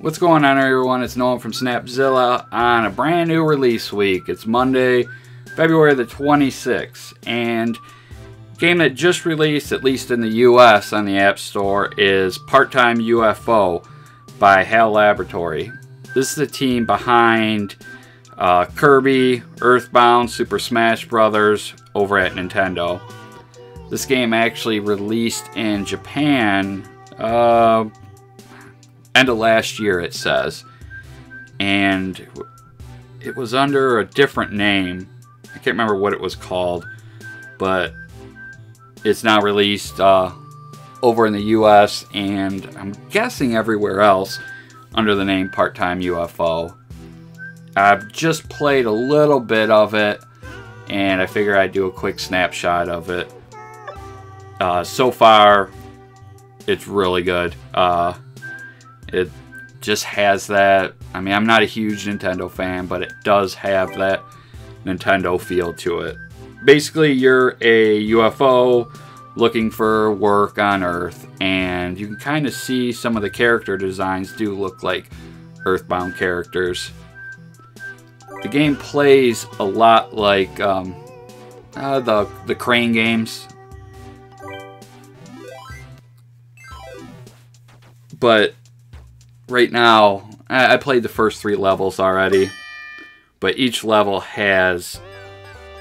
What's going on, everyone? It's Nolan from SNAPPZILLA on a brand new release week. It's Monday, February the 26th, and game that just released, at least in the US on the App Store, is Part Time UFO by HAL Laboratory. This is the team behind uh, Kirby, Earthbound, Super Smash Bros. over at Nintendo. This game actually released in Japan uh, end of last year, it says. And it was under a different name. I can't remember what it was called, but it's now released uh, over in the US and I'm guessing everywhere else under the name Part Time UFO. I've just played a little bit of it and I figure I'd do a quick snapshot of it. Uh, so far, it's really good. Uh, it just has that. I mean, I'm not a huge Nintendo fan, but it does have that Nintendo feel to it. Basically, you're a UFO looking for work on Earth, and you can kind of see some of the character designs do look like Earthbound characters. The game plays a lot like um, uh, the the Crane games. But right now, I, played the first three levels already, but each level has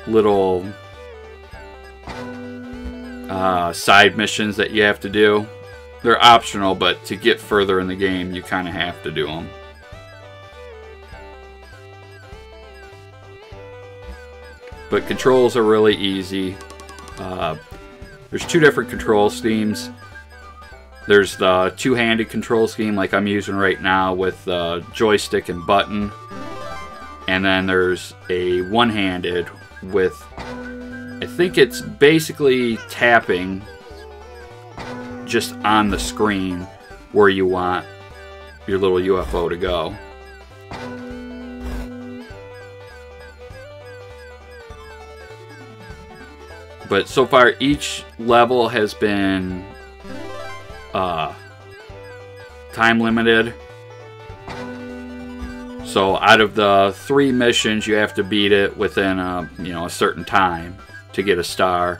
little uh, side missions that you have to do. They're optional, but to get further in the game, you kind of have to do them. But controls are really easy. Uh, there's two different control schemes. There's the two-handed control scheme like I'm using right now with the joystick and button. And then there's a one-handed with, I think it's basically tapping just on the screen where you want your little UFO to go. But so far each level has been time limited. So out of the three missions, you have to beat it within a you know a certain time to get a star,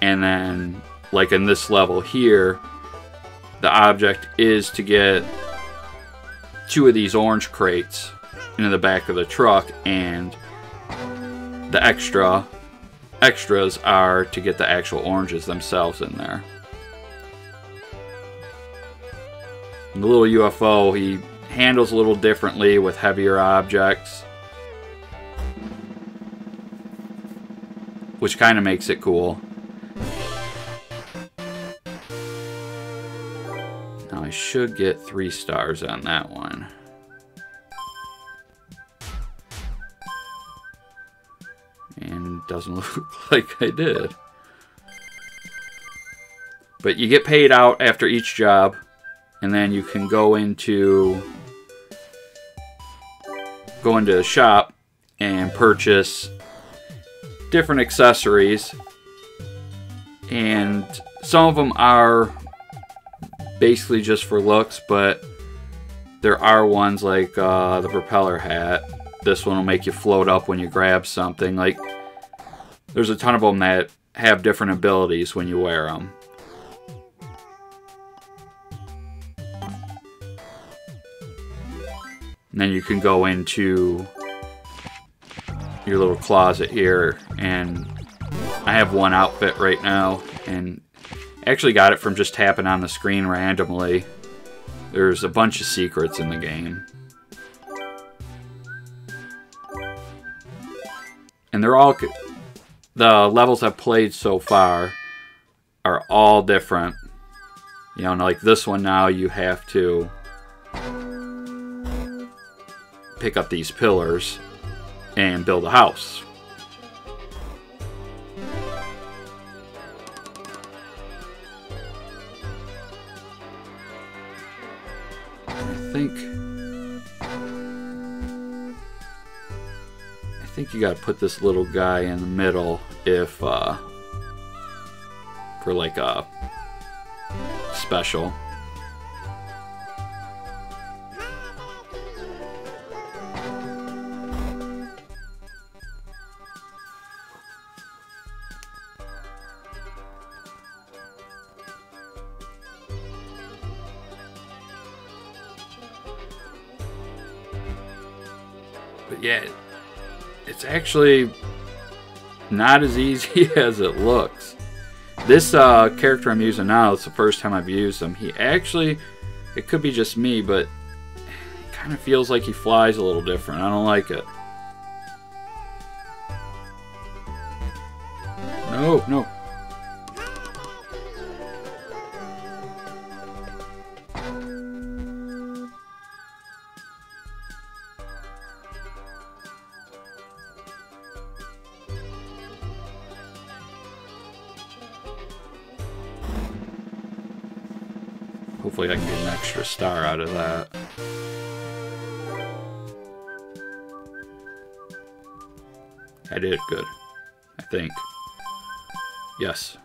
and then like in this level here, the object is to get two of these orange crates into the back of the truck, and the extra extras are to get the actual oranges themselves in there. The little UFO, he handles a little differently with heavier objects. Which kind of makes it cool. Now I should get three stars on that one. And doesn't look like I did. But you get paid out after each job and then you can go into go into the shop and purchase different accessories. And some of them are basically just for looks but there are ones like uh, the propeller hat. This one will make you float up when you grab something. Like there's a ton of them that have different abilities when you wear them And then you can go into your little closet here and I have one outfit right now and actually got it from just tapping on the screen randomly. There's a bunch of secrets in the game. And they're all the levels I've played so far are all different. You know, like this one now you have to pick up these pillars and build a house. I think I think you got to put this little guy in the middle if uh, for like a special. Yeah, it's actually not as easy as it looks. This uh, character I'm using now, it's the first time I've used him. He actually, it could be just me, but it kind of feels like he flies a little different. I don't like it. No, no. Hopefully I can get an extra star out of that. I did good. I think. Yes.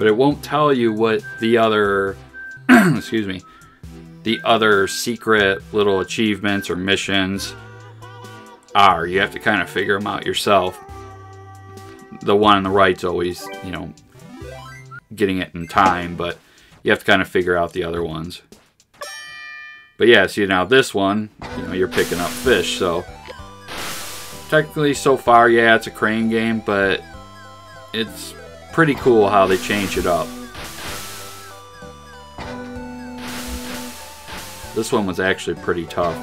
But it won't tell you what the other, excuse me, the other secret little achievements or missions are. You have to kind of figure them out yourself. The one on the right's always, you know, getting it in time, but you have to kind of figure out the other ones. But yeah, see now this one, you know, you're picking up fish, so technically so far, yeah, it's a crane game, but it's pretty cool how they change it up. This one was actually pretty tough.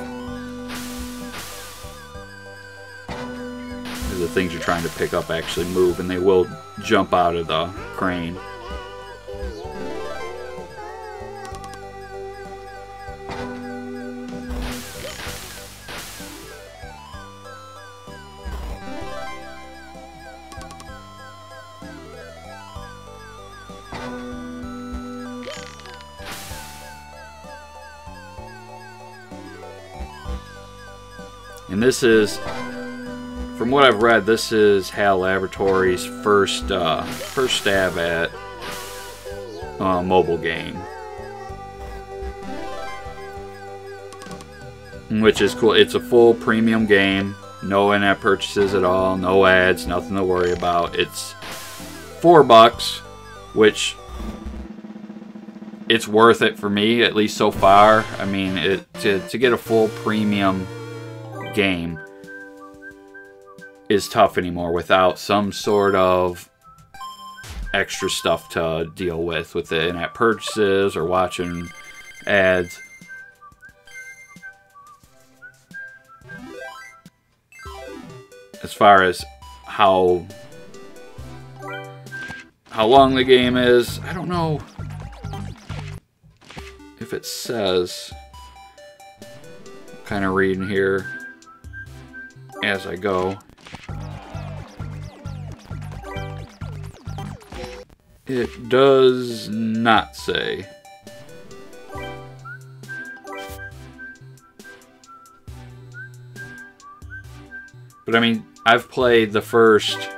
The things you're trying to pick up actually move and they will jump out of the crane. And this is, from what I've read, this is HAL Laboratories' first uh, first stab at uh, mobile game. Which is cool. It's a full premium game. No in-app purchases at all. No ads. Nothing to worry about. It's four bucks, which it's worth it for me, at least so far. I mean, it to, to get a full premium game is tough anymore without some sort of extra stuff to deal with with the in-app purchases or watching ads. As far as how how long the game is, I don't know if it says kind of reading here as I go. It does not say. But I mean, I've played the first.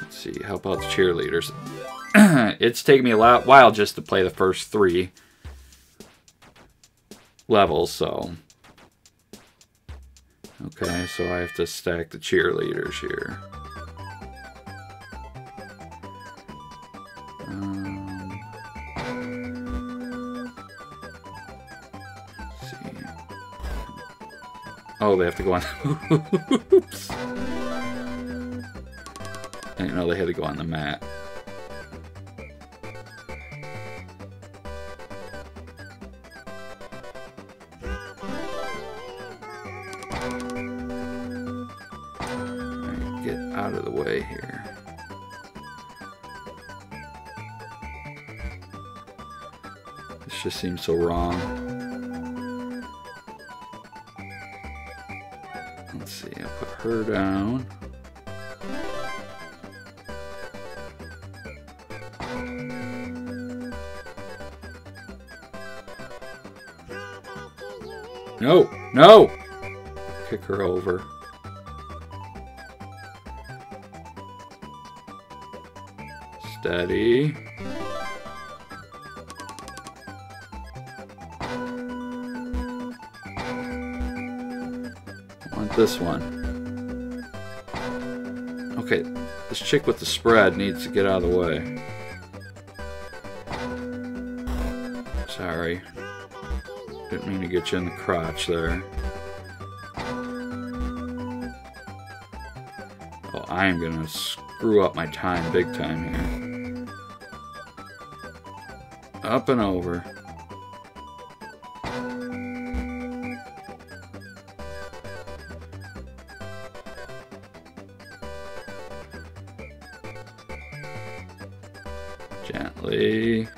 Let's see, how about the cheerleaders? it's taken me a while just to play the first three levels, so Okay, so I have to stack the cheerleaders here. Um. Oh, they have to go on. Oops. I didn't know they had to go on the mat. This just seems so wrong. Let's see, I'll put her down. No, no! Kick her over. Steady. This one. Okay, this chick with the spread needs to get out of the way. Sorry. Didn't mean to get you in the crotch there. Oh, I am gonna screw up my time big time here. Up and over. Gently.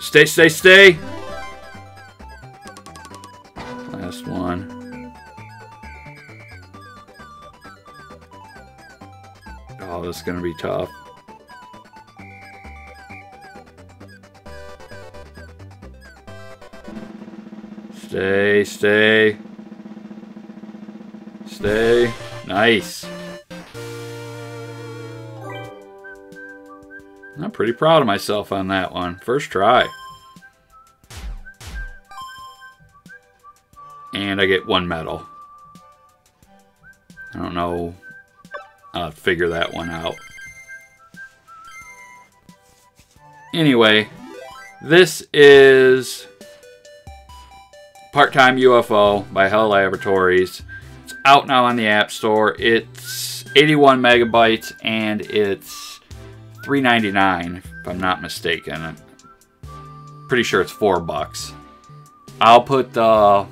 Stay, stay, stay. Last one. Oh, this is going to be tough. Stay, stay. Stay. Nice. Pretty proud of myself on that one. First try. And I get one medal. I don't know. I'll figure that one out. Anyway, this is Part-Time UFO by HAL Laboratories. It's out now on the App Store. It's 81 megabytes and it's 3.99 if I'm not mistaken. I'm pretty sure it's four bucks. I'll put the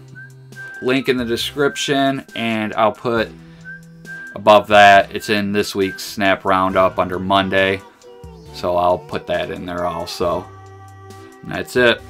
link in the description and I'll put above that it's in this week's SNAPP Roundup under Monday. So I'll put that in there also. And that's it.